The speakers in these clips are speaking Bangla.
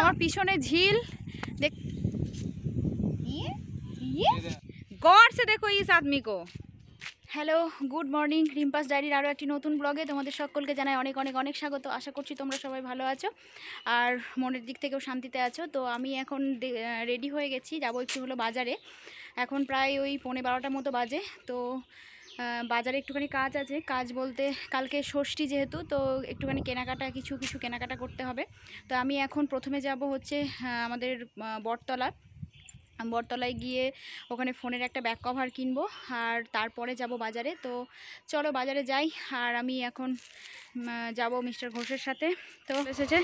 আমার পিছনে ঝিল। দেখ ইয়ে? ইয়ে? দেখো ইস আদমি কো হ্যালো, গুড মর্নিং, রিম্পাস ডায়েরির আরও একটি নতুন ব্লগে তোমাদের সকলকে জানাই অনেক অনেক অনেক স্বাগত। আশা করছি তোমরা সবাই ভালো আছো আর মনের দিক থেকেও শান্তিতে আছো। তো আমি এখন রেডি হয়ে গেছি, যাব একটু হলো বাজারে। এখন প্রায় ওই পৌনে বারোটার মতো বাজে। তো বাজারে একটুখানি কাজ আছে। কাজ বলতে কালকে ষষ্ঠী যেহেতু, তো একটুখানি কেনাকাটা, কিছু কিছু কেনাকাটা করতে হবে। তো আমি এখন প্রথমে যাব হচ্ছে আমাদের বটতলা। বটতলায় গিয়ে ওখানে ফোনের একটা ব্যাক কভার কিনবো, আর তারপরে যাব বাজারে। তো চলো বাজারে যাই, আর আমি এখন যাব মিস্টার ঘোষের সাথে। তো এসেছে।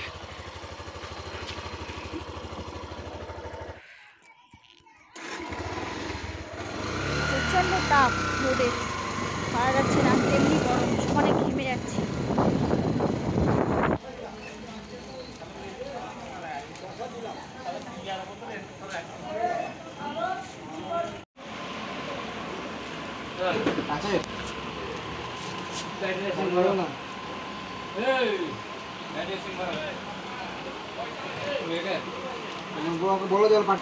প্রচণ্ড তাপ রোদের পারা যাচ্ছে না তেমনি গরম সমানে ঘেমে যাচ্ছি বলো জল পাঠ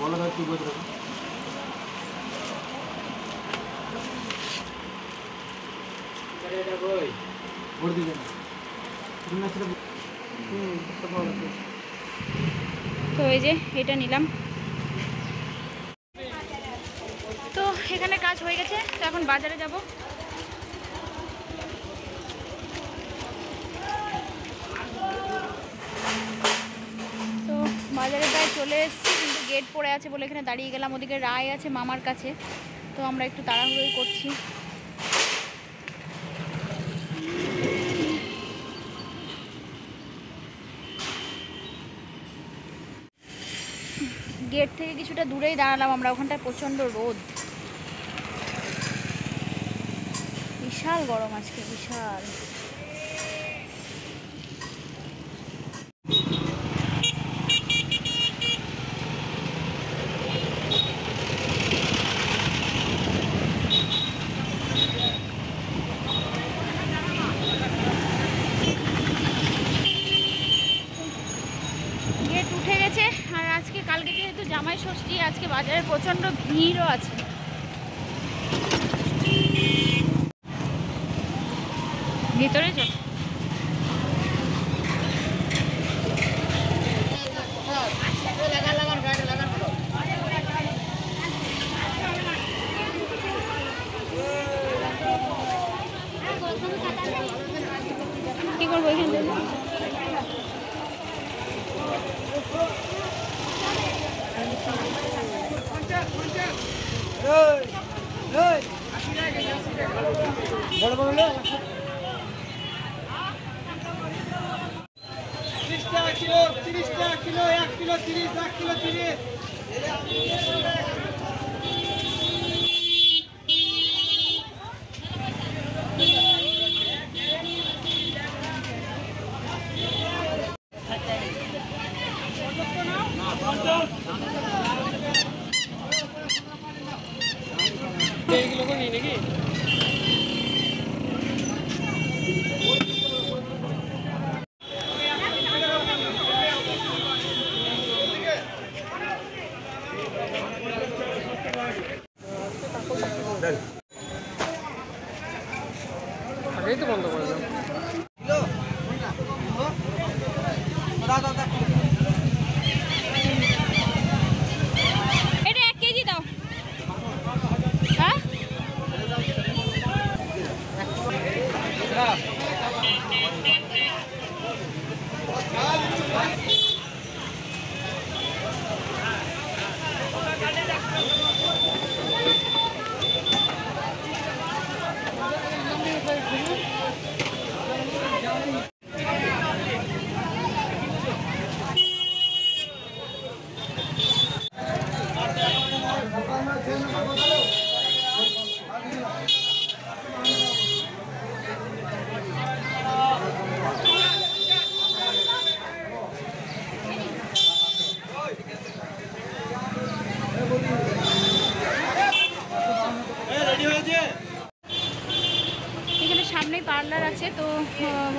বলো ভাই কি বলছো তো এই যে এটা নিলাম। তো এখানে কাজ হয়ে গেছে, তো এখন বাজারে যাব। তো বাজারে প্রায় চলে এসেছি, কিন্তু গেট পড়ে আছে বলে এখানে দাঁড়িয়ে গেলাম। ওদিকে রায় আছে মামার কাছে, তো আমরা একটু তাড়াহুড়োই করছি। গেট থেকে কিছুটা দূরেই দাঁড়ালাম আমরা ওখানটায় প্রচণ্ড রোদ। বিশাল গরম আজকে বিশাল।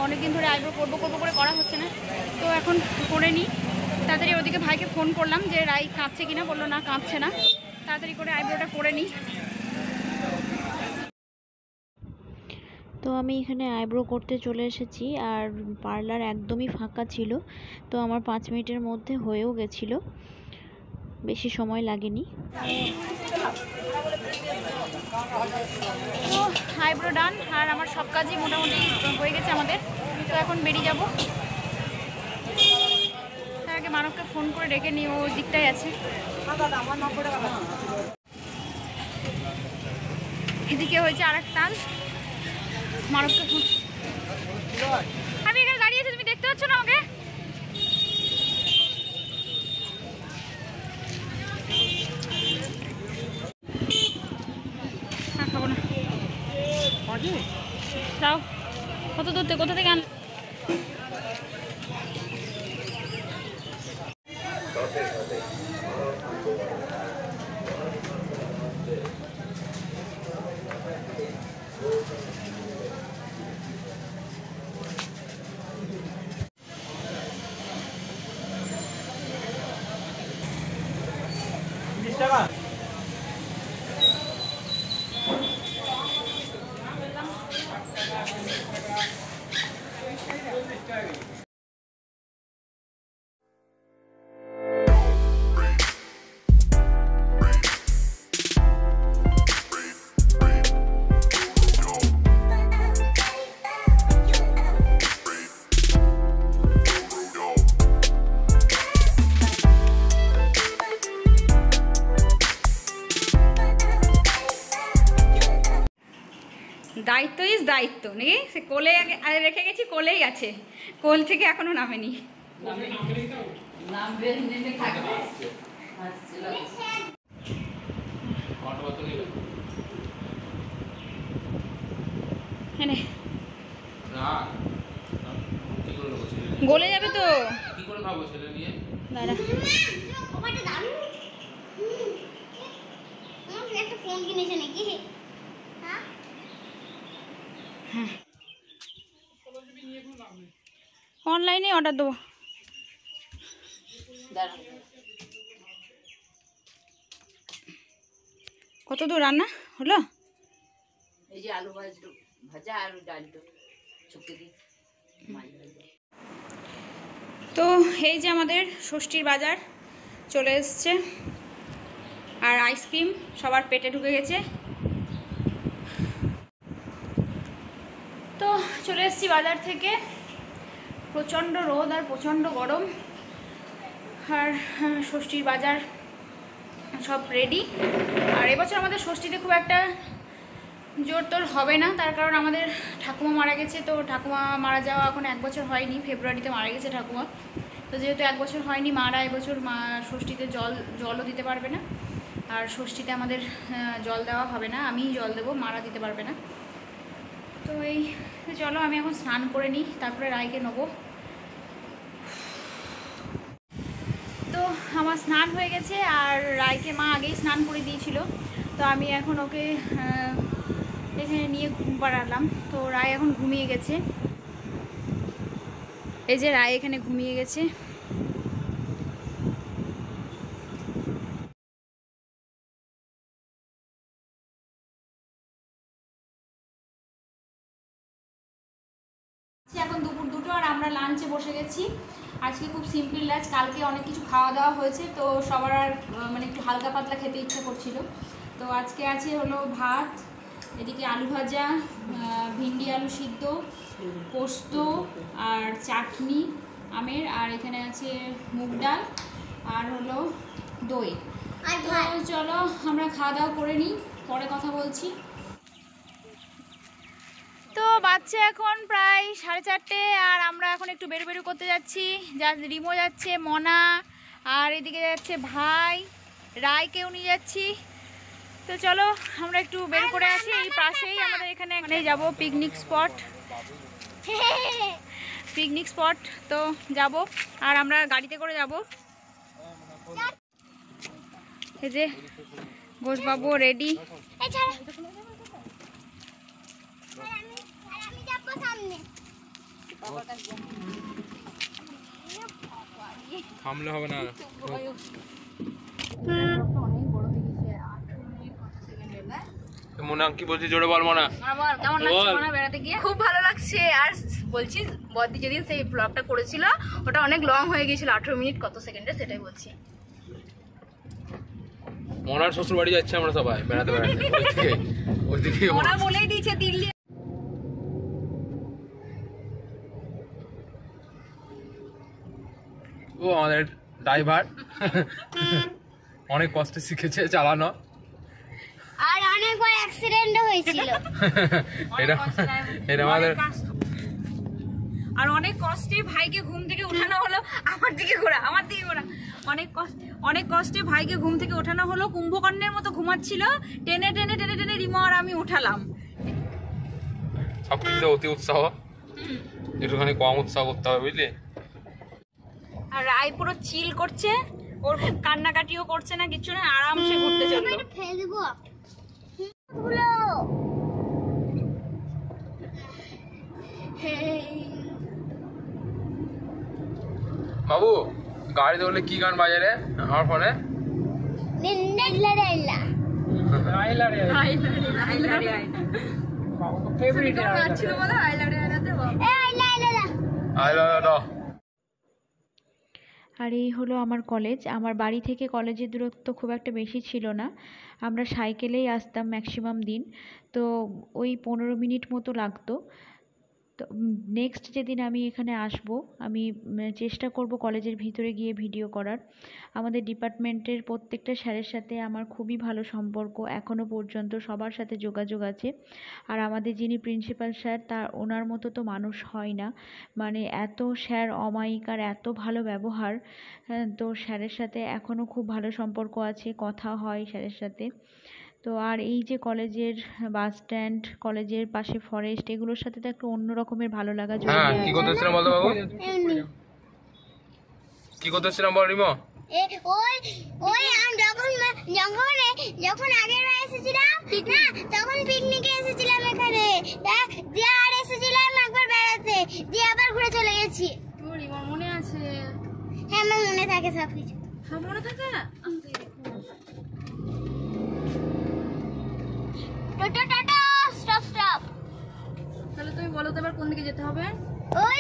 অনেকদিন ধরে আইব্রো করব করব করে করা হচ্ছে না। তো এখন করে নিই তাড়াতাড়ি ওদিকে ভাইকে ফোন করলাম যে, রাই কাঁদছে কিনা? বলল, না, কাঁদছে না। তাড়াতাড়ি করে আইব্রোটা করে নিই তো আমি এখানে আইব্রো করতে চলে এসেছি, আর পার্লার একদমই ফাঁকা ছিল। তো আমার পাঁচ মিনিটের মধ্যে হয়েও গেছিল। বেশি সময় লাগেনি। তো আইব্রো ডান আর আমার সব কাজই মোটামুটি হয়ে গেছে আমাদের। তো এখন বেরিয়ে যাব। তার আগে মানবকে ফোন করে ডেকে নিই, ও দিকটাই আছে। এদিকে হয়েছে আর এক টান। মানবকে ফোন আমি এখানে দাঁড়িয়ে আছি, তুমি দেখতে পাচ্ছ না আমাকে না খাব না যাও কত দূর থেকে কোথা থেকে আন টাকা? দায়িত্ব নাকি সে কোলে আগে রেখে গেছি কোলেই আছে। কোল থেকে এখনও নামেনি। গলে যাবে তো। কি করে খাব ছেলে নিয়ে? দাঁড়া ওটা দারুণ হুম। আমার একটা ফোন কিনেছে নাকি হ্যাঁ অনলাইনে অর্ডার দেবো। কত দূর রান্না হলো? এই যে আলু আর ডালটো ভাজা। তো এই যে আমাদের ষষ্ঠীর বাজার চলে এসছে। আর আইসক্রিম সবার পেটে ঢুকে গেছে। তো চলে এসেছি বাজার থেকে। প্রচণ্ড রোদ আর প্রচণ্ড গরম। আর ষষ্ঠীর বাজার সব রেডি আর এবছর আমাদের ষষ্ঠীতে খুব একটা জোর তোর হবে না। তার কারণ আমাদের ঠাকুমা মারা গেছে, তো ঠাকুমা মারা যাওয়া এখন এক বছর হয়নি। ফেব্রুয়ারিতে মারা গেছে ঠাকুমা। তো যেহেতু এক বছর হয়নি, মারা এবছর মা ষষ্ঠীতে জল, জলও দিতে পারবে না। আর ষষ্ঠীতে আমাদের জল দেওয়া হবে না। আমিই জল দেবো, মারা দিতে পারবে না। তো এই, চলো আমি এখন স্নান করে নিই, তারপরে রায়কে নেব। তো আমার স্নান হয়ে গেছে, আর রায়কে মা আগেই স্নান করে দিয়েছিল। তো আমি এখন ওকে এখানে নিয়ে ঘুম পাড়ালাম। তো রায় এখন ঘুমিয়ে গেছে। এই যে রায় এখানে ঘুমিয়ে গেছে। লাঞ্চে বসে গেছি। আজকে খুব সিম্পল লাঞ্চ কালকে অনেক কিছু খাওয়া দাওয়া হয়েছে তো সবার আর মানে একটু হালকা পাতলা খেতে ইচ্ছে করছিল। তো আজকে আছে হলো ভাত এদিকে আলু ভাজা ভিন্ডি আলু সিদ্ধ পোস্ত আর চাটনি আমের আর এখানে আছে মুগ ডাল আর হলো দই। আর তো চলো আমরা খাওয়া দাওয়া করে নিই পরে কথা বলছি। তো বাচ্চা এখন প্রায় সাড়ে চারটে আর আমরা এখন একটু বেরু বেরু করতে যাচ্ছি। যা রিমো যাচ্ছে মনা আর এদিকে যাচ্ছে ভাই রায়কেও নিয়ে যাচ্ছি। তো চলো আমরা একটু বের করে আসি এই পাশেই আমাদের এখানে এখানে যাব পিকনিক স্পট পিকনিক স্পট তো যাব আর আমরা গাড়িতে করে যাব। এই যে ঘোষবাবু রেডি যাব সামনে। থামলে হবে না। অনেক বড় হয়ে গেছে আঠেরো মিনিট কত সেকেন্ড হলো মোনা কি বলছি জোরে বল মোনা। আমার কেমন লাগছে বল। বেড়াতে গিয়ে। খুব ভালো লাগছে। আর বলছি বদি যেদিন সেই ব্লগটা করেছিল ওটা অনেক লং হয়ে গেছিল আঠেরো মিনিট কত সেকেন্ডে সেটাই বলছি। মোনার শ্বশুর বাড়ি যাচ্ছে আমরা সবাই বেড়াতে বেড়াতে। ওইদিকে ওইদিকে ওরা বলেই দিয়েছে দিল্লি ও আমাদের ড্রাইভার। অনেক কষ্টে শিখেছে চালানো। আর অনেকবার অ্যাক্সিডেন্টও হয়েছিল। এটা এটা আমাদের আর অনেক কষ্টে ভাইকে ঘুম থেকে উঠানো হলো। আমার দিকে ঘোরা আমার দিকে ঘোরা। অনেক কষ্ট অনেক কষ্টে ভাইকে ঘুম থেকে ওঠানো হলো। কুম্ভকর্ণের মতো ঘুমাচ্ছিল। টেনে টেনে টেনে টেনে রিমা আর আমি উঠালাম। সব অতি উৎসাহ। একটুখানি কম উৎসাহ করতে হবে বুঝলি? আর রায় পুরো চিল করছে ওর কান্নাকাটিও করছে না কিছু না আরামসে ঘুরতে চলল। এটা ফেলে দেবো। গুলো বাবু গাড়ি বললে কি গান বাজে রে? আমার ফোনে? নিন্ডা আর এই হলো আমার কলেজ আমার বাড়ি থেকে কলেজের দূরত্ব খুব একটা বেশি ছিল না। আমরা সাইকেলেই আসতাম ম্যাক্সিমাম দিন। তো ওই পনেরো মিনিট মতো লাগতো। তো নেক্সট যেদিন আমি এখানে আসব আমি চেষ্টা করব কলেজের ভিতরে গিয়ে ভিডিও করার। আমাদের ডিপার্টমেন্টের প্রত্যেকটা স্যারের সাথে আমার খুবই ভালো সম্পর্ক এখনও পর্যন্ত সবার সাথে যোগাযোগ আছে। আর আমাদের যিনি প্রিন্সিপাল স্যার তার ওনার মতো তো মানুষ হয় না। মানে এত স্যার অমায়িক আর এত ভালো ব্যবহার হ্যাঁ, তো স্যারের সাথে এখনও খুব ভালো সম্পর্ক আছে কথা হয় স্যারের সাথে। তো আর এই যে কলেজের বাস স্ট্যান্ড কলেজের পাশে ফরেস্ট এগুলোর সাথে তো একটা অন্য রকমের ভালো লাগা জড়িয়ে হ্যাঁ কি। করতেছিলাম বলতো বাবু? কি করতেছিলাম বল রিমো? ওই ওই আমি যখন যখন যখন আগের বার এসেছিলাম না তখন পিকনিকে এসেছিলাম এখানে। দিয়ে আর এসেছিলাম একবার বেড়াতে দিয়ে আবার ঘুরে চলে গেছি। তোর মনে আছে? হ্যাঁ আমার মনে থাকে সব কিছু সব মনে থাকে? টোটো টাটা স্টপ স্টপ তাহলে তুমি বলো তো এবার কোন দিকে যেতে হবে ওই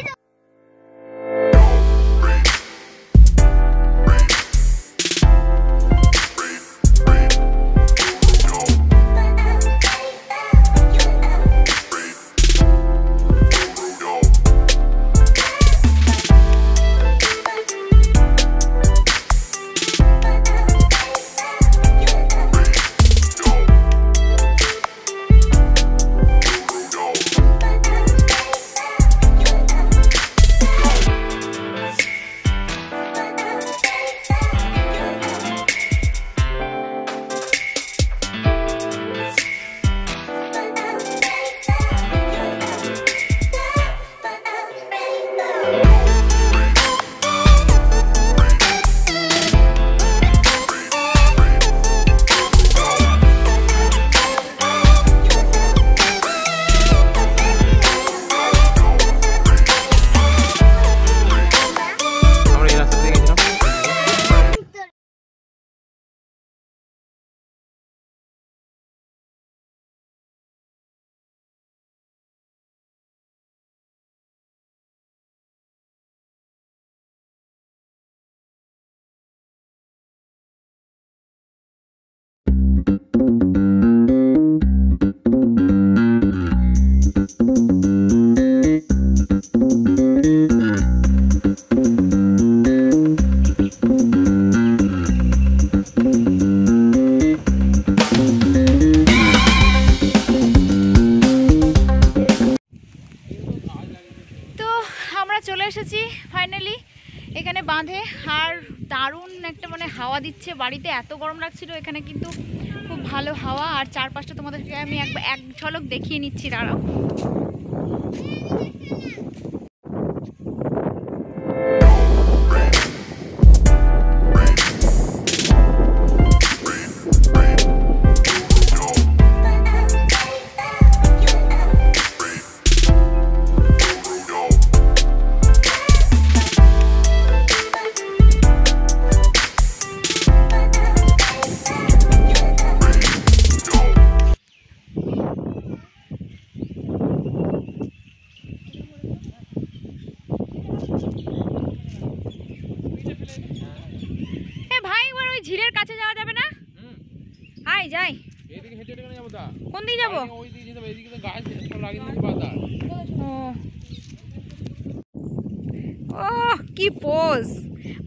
লাগছিল এখানে কিন্তু খুব ভালো হাওয়া। আর চারপাশটা তোমাদেরকে আমি এক ঝলক দেখিয়ে নিচ্ছি, দাঁড়াও।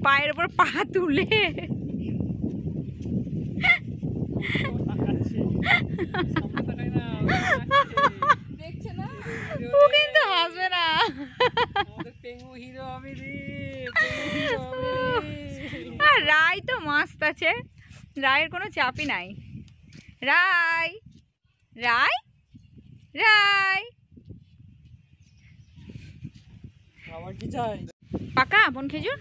পায়ের উপর পা তুলে। ও কিন্তু হাসবে না। আর রায় তো মাস্ত আছে। রায়ের কোনো চাপই নাই। রায় রায় রায়। আবার কি চাই? পাকা বন খেজুর?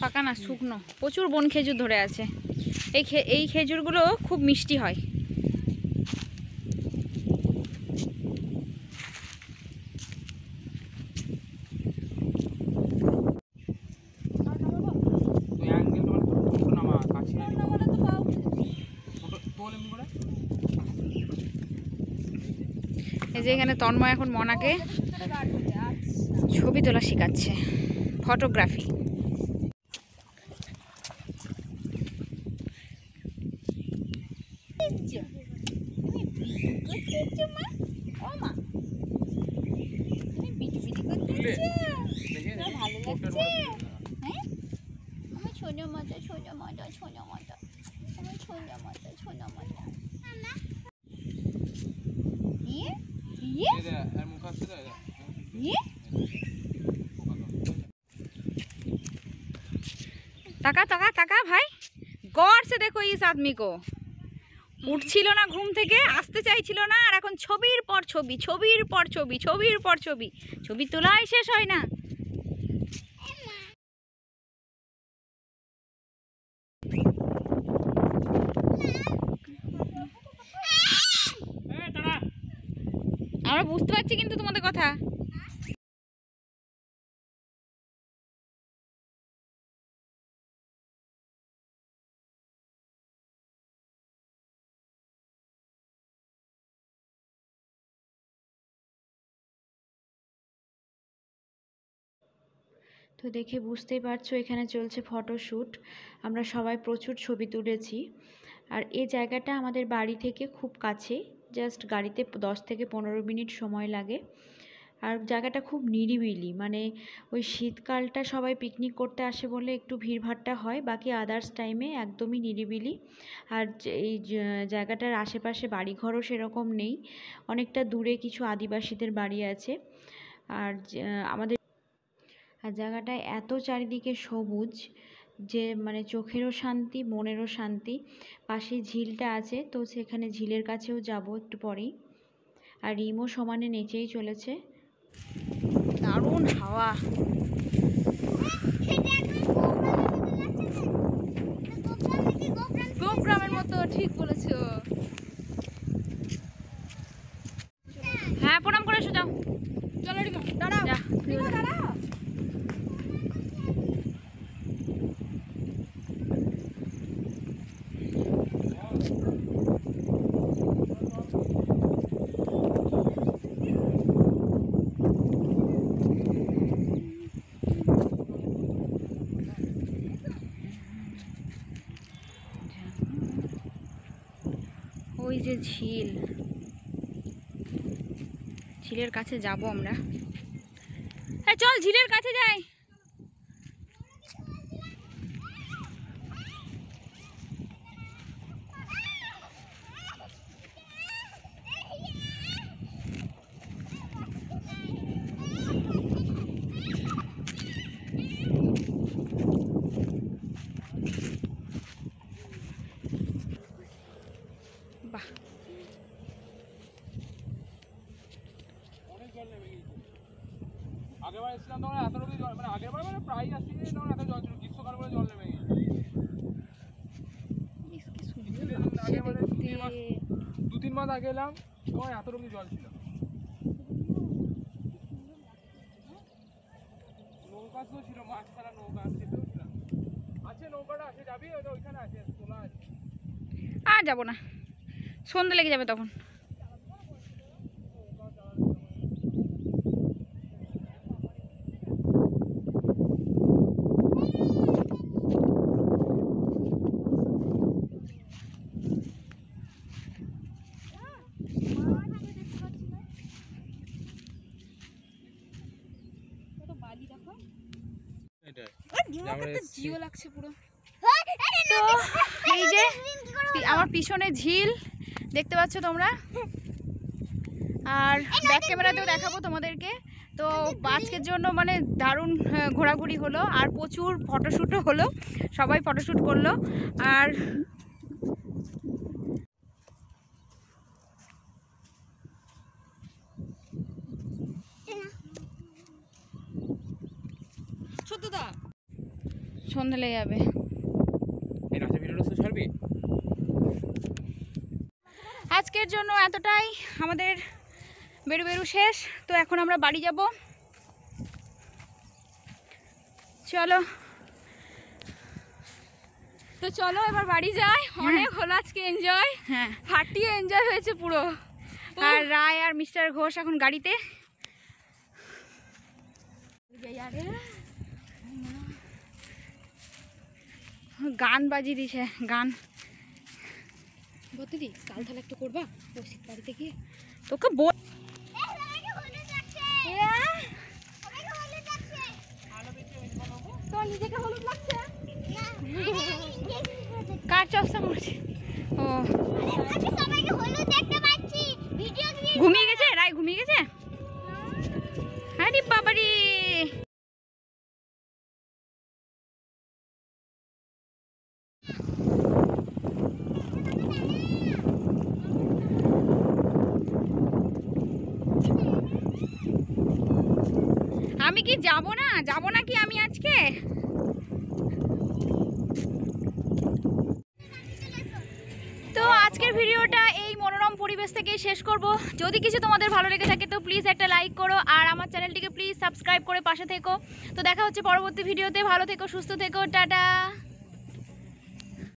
পাকা না শুকনো। প্রচুর বন খেজুর ধরে আছে। এই এই খেজুরগুলো খুব মিষ্টি হয়। এই যে এখানে তন্ময় এখন মনাকে ছবি তোলা শেখাচ্ছে ফটোগ্রাফি তুললে দেখে পোর্ট্রেট হ্যাঁ? আমার ছোট মতো ছোট মতো ছোট মতো আমার ছোট মতো ছোট মতো ইয়ে ইয়ে এই দেখ আর মুখ আসছে তো এই দেখ। ইয়ে তাকা তাকা তাকা ভাই। গড় সে দেখো ইস আদমি কো উঠছিল না ঘুম থেকে আসতে চাইছিল না আর এখন ছবির পর ছবি ছবির পর ছবি ছবির পর ছবি। ছবি তোলাই শেষ হয় না। আমরা বুঝতে পারছি কিন্তু তোমাদের কথা। তো দেখে বুঝতেই পারছ, এখানে চলছে ফটোশ্যুট আমরা সবাই প্রচুর ছবি তুলেছি। আর এই জায়গাটা আমাদের বাড়ি থেকে খুব কাছে, জাস্ট গাড়িতে দশ থেকে পনেরো মিনিট সময় লাগে। আর জায়গাটা খুব নিরিবিলি মানে ওই শীতকালটা সবাই পিকনিক করতে আসে বলে একটু ভিড়ভাট্টা হয়, বাকি আদার্স টাইমে একদমই নিরিবিলি। আর এই জায়গাটার আশেপাশে বাড়িঘরও সেরকম নেই, অনেকটা দূরে কিছু আদিবাসীদের বাড়ি আছে। আর আমাদের আর জায়গাটায় এত চারিদিকে সবুজ যে মানে চোখেরও শান্তি মনেরও শান্তি। পাশে ঝিলটা আছে তো সেখানে ঝিলের কাছেও যাব একটু পরেই। আর রিমও সমানে নেচেই চলেছে। দারুণ হাওয়া। সেটা গোগ্রামের মতো ঠিক বলেছ। হ্যাঁ প্রণাম করে এসো যাও। চলো দাঁড়াও দাঁড়াও ওই যে ঝিল। ঝিলের কাছে যাব আমরা। হ্যাঁ চল ঝিলের কাছে যাই। জল মানে মানে প্রায় তখন এত জল ছিল গ্রীষ্মকাল বলে জল নেমে গেছে। দু তিন মাস আগে এলাম তখন এত রকম জল ছিল। নৌকা তো ছিল মাছ ছাড়া নৌকা আছে নৌকাটা আছে যাবি? ওইখানে আছে তোলা আছে। আর যাব না। সন্ধে লেগে যাবে তখন। জিও লাগছে পুরো তো এই যে আমার পিছনে ঝিল দেখতে পাচ্ছ তোমরা আর ব্যাক ক্যামেরাতেও দেখাবো তোমাদেরকে তো আজকের জন্য মানে দারুণ ঘোরাঘুরি হলো আর প্রচুর ফটোশ্যুটও হলো সবাই ফটোশ্যুট করল আর সন্ধে লেগে যাবে আজকের জন্য এতটাই। আমাদের বেরু বেরু শেষ। তো এখন আমরা বাড়ি যাব। চলো। তো চলো এবার বাড়ি যাই। অনেক হলো আজকে এনজয় হ্যাঁ। ফাটিয়ে এনজয় হয়েছে পুরো। আর রায় আর মিস্টার ঘোষ এখন গাড়িতে। গান বাজিয়ে দিছে গান। বতিদি কাল তাহলে একটু করবা? কৌশিক বাড়িতে গিয়ে। তোকে বল কার হলুদ লাগছে। কি, যাব না? যাব না কি আমি আজকে? তো আজকের ভিডিওটা এই মনোরম পরিবেশ থেকেই শেষ করব। যদি কিছু তোমাদের ভালো লেগে থাকে, তো প্লিজ একটা লাইক করো, আর আমার চ্যানেলটিকে প্লিজ সাবস্ক্রাইব করে পাশে থেকো। তো দেখা হচ্ছে পরবর্তী ভিডিওতে। ভালো থেকো, সুস্থ থেকো, টাটা।